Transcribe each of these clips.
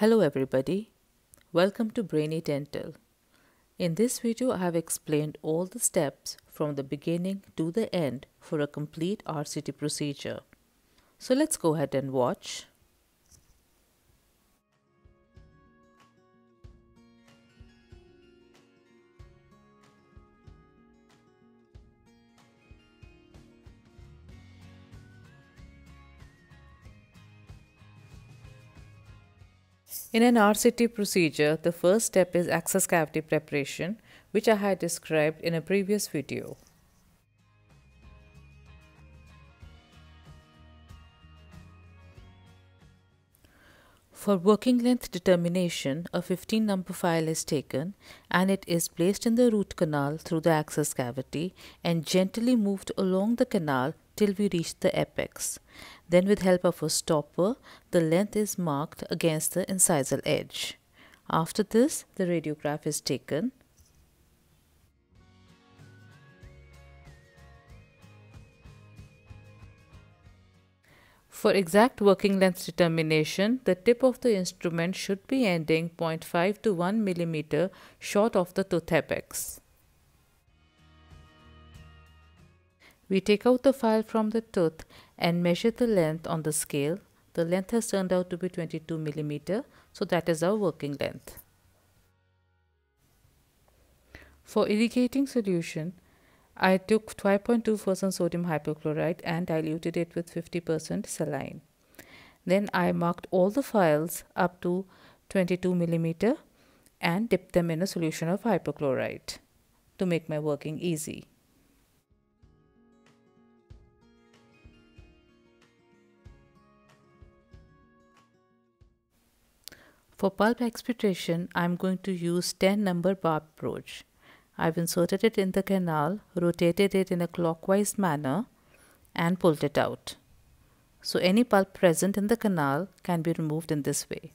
Hello everybody, welcome to Brainy Dental. In this video I have explained all the steps from the beginning to the end for a complete RCT procedure. So let's go ahead and watch. In an RCT procedure, the first step is access cavity preparation, which I had described in a previous video. For working length determination, a 15 number file is taken and it is placed in the root canal through the access cavity and gently moved along the canal till we reach the apex. Then with help of a stopper, the length is marked against the incisal edge. After this, the radiograph is taken. For exact working length determination, the tip of the instrument should be ending 0.5 to 1 mm short of the tooth apex. We take out the file from the tooth and measure the length on the scale. The length has turned out to be 22 millimeter, so that is our working length. For irrigating solution, I took 5.2% sodium hypochlorite and diluted it with 50% saline. Then I marked all the files up to 22 millimeter and dipped them in a solution of hypochlorite to make my working easy. For pulp extraction, I am going to use 10 number barbed broach. I've inserted it in the canal, rotated it in a clockwise manner and pulled it out. So any pulp present in the canal can be removed in this way.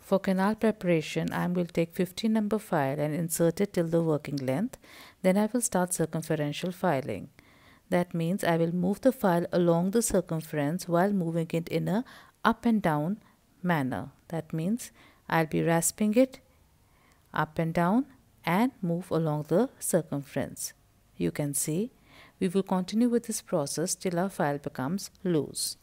For canal preparation, I will take 15 number file and insert it till the working length. Then I will start circumferential filing. That means I will move the file along the circumference while moving it in a up and down manner. That means I'll be rasping it up and down and move along the circumference. You can see we will continue with this process till our file becomes loose.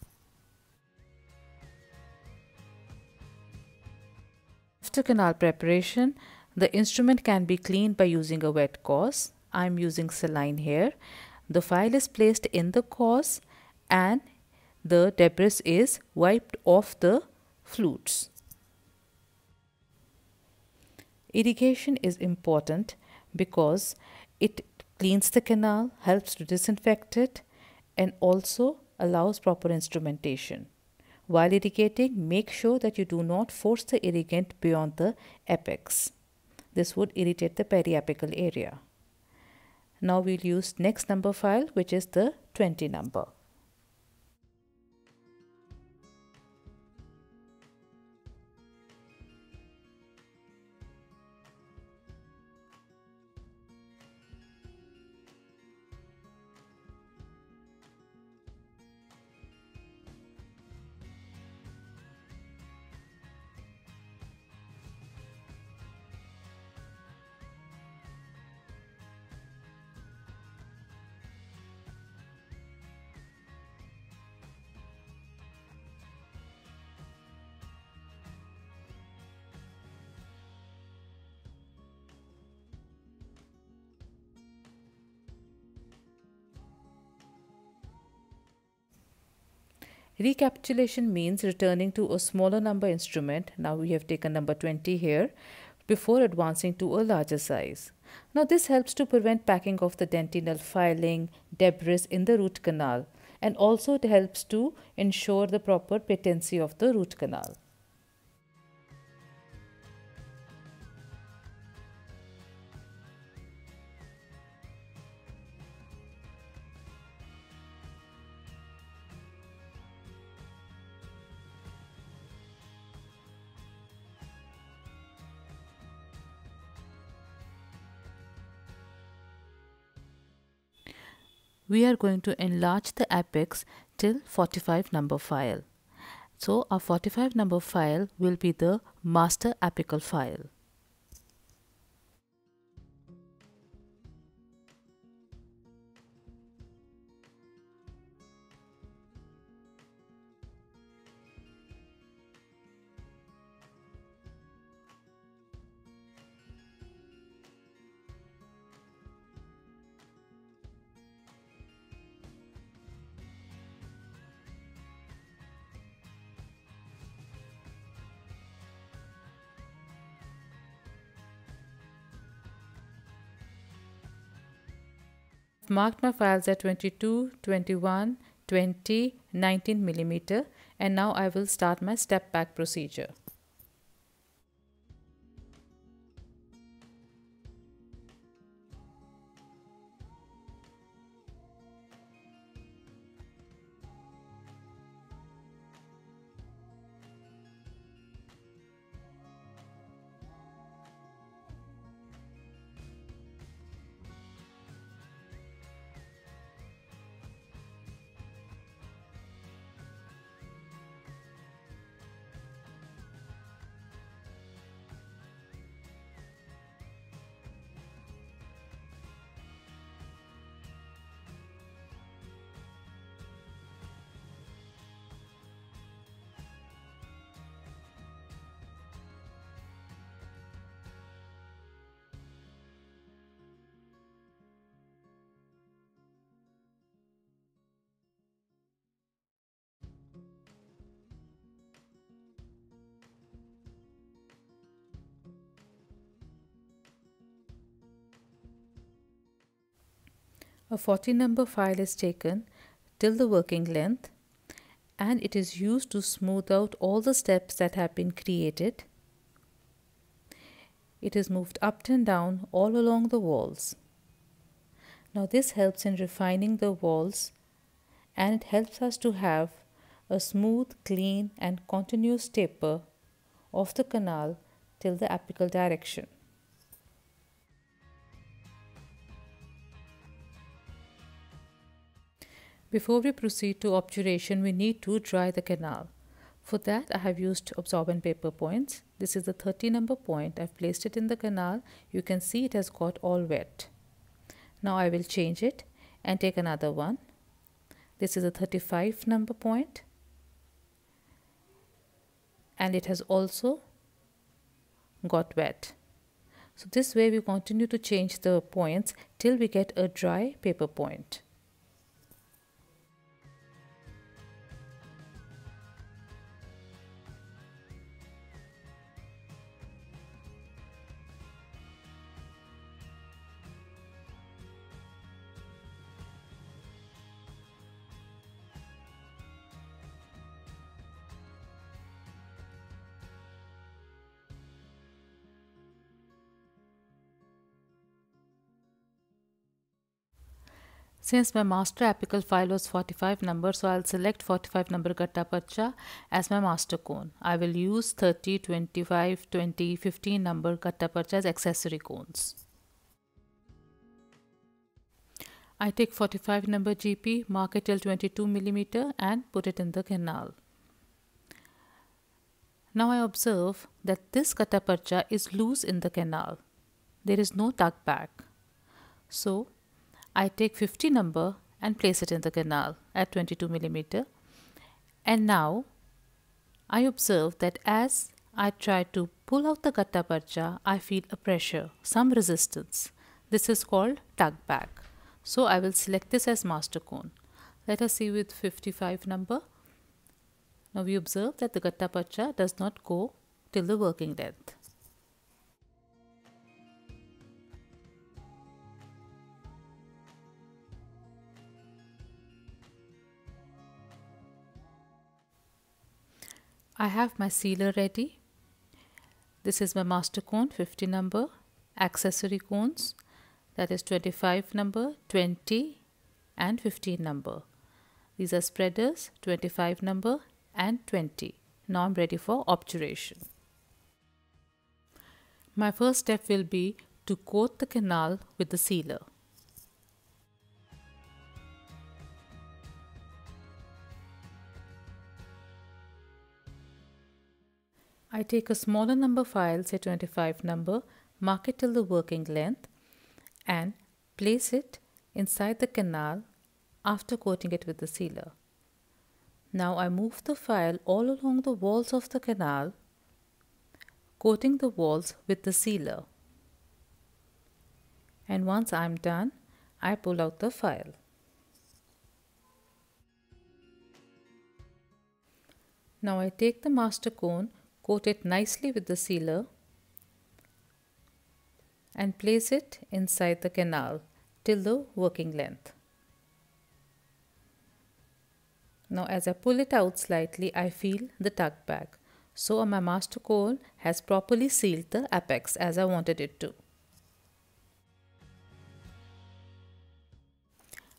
After canal preparation, the instrument can be cleaned by using a wet gauze. I'm using saline here the file is placed in the gauze and the debris is wiped off the flutes. Irrigation is important because it cleans the canal, helps to disinfect it and also allows proper instrumentation. While irrigating, make sure that you do not force the irrigant beyond the apex. This would irritate the periapical area. Now we'll use next number file which is the 20 number. Recapitulation means returning to a smaller number instrument. Now we have taken number 20 here before advancing to a larger size. Now this helps to prevent packing of the dentinal filing, debris in the root canal and also it helps to ensure the proper patency of the root canal. We are going to enlarge the apex till 45 number file. So our 45 number file will be the master apical file. Marked my files at 22, 21, 20, 19 millimeter and now I will start my step back procedure. A 40 number file is taken till the working length and it is used to smooth out all the steps that have been created. It is moved up and down all along the walls. Now this helps in refining the walls and it helps us to have a smooth, clean and continuous taper of the canal till the apical direction. Before we proceed to obturation, we need to dry the canal. For that, I have used absorbent paper points. This is the 30 number point. I've placed it in the canal. You can see it has got all wet. Now I will change it and take another one. This is a 35 number point and it has also got wet. So this way we continue to change the points till we get a dry paper point. Since my master apical file was 45 number, so I'll select 45 number gutta-percha as my master cone. I will use 30, 25, 20, 15 number gutta-percha as accessory cones. I take 45 number GP, mark it till 22 millimeter and put it in the canal. Now I observe that this gutta-percha is loose in the canal. There is no tug back. So I take 50 number and place it in the canal at 22 millimeter. And now I observe that as I try to pull out the gutta-percha, I feel a pressure, some resistance. This is called tug back. So I will select this as master cone. Let us see with 55 number. Now we observe that the gutta-percha does not go till the working length. I have my sealer ready. This is my master cone 50 number, accessory cones that is 25 number, 20 and 15 number. These are spreaders 25 number and 20. Now I'm ready for obturation. My first step will be to coat the canal with the sealer. I take a smaller number file, say 25 number, mark it till the working length and place it inside the canal after coating it with the sealer. Now I move the file all along the walls of the canal, coating the walls with the sealer. And once I'm done, I pull out the file. Now I take the master cone, coat it nicely with the sealer and place it inside the canal till the working length. Now as I pull it out slightly, I feel the tug back. So my master cone has properly sealed the apex as I wanted it to.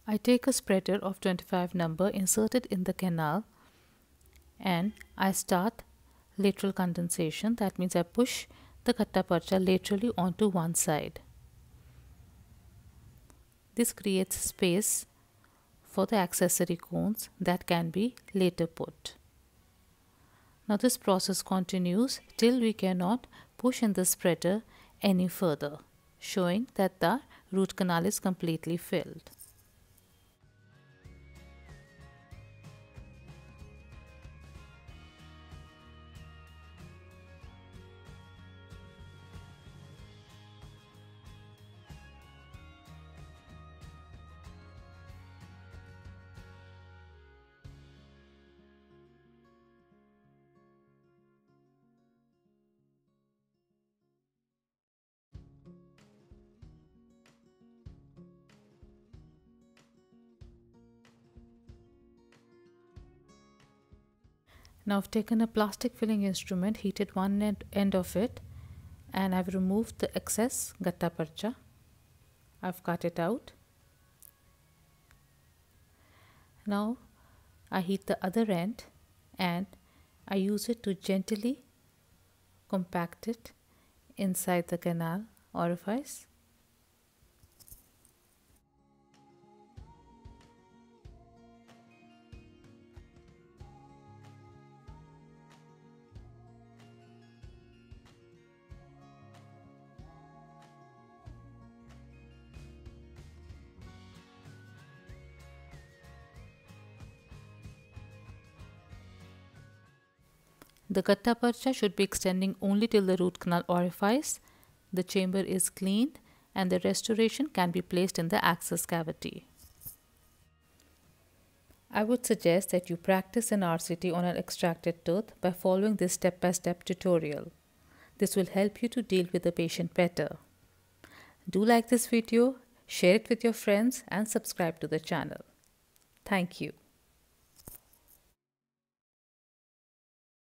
I take a spreader of 25 number, insert it in the canal and I start lateral condensation. That means I push the gutta-percha laterally onto one side. This creates space for the accessory cones that can be later put. Now this process continues till we cannot push in the spreader any further, showing that the root canal is completely filled. Now I've taken a plastic filling instrument, heated one end, end of it and I've removed the excess gutta-percha. I've cut it out. Now I heat the other end and I use it to gently compact it inside the canal orifice. The gutta-percha should be extending only till the root canal orifice. The chamber is cleaned and the restoration can be placed in the access cavity. I would suggest that you practice an RCT on an extracted tooth by following this step-by-step -step tutorial. This will help you to deal with the patient better. Do like this video, share it with your friends and subscribe to the channel. Thank you.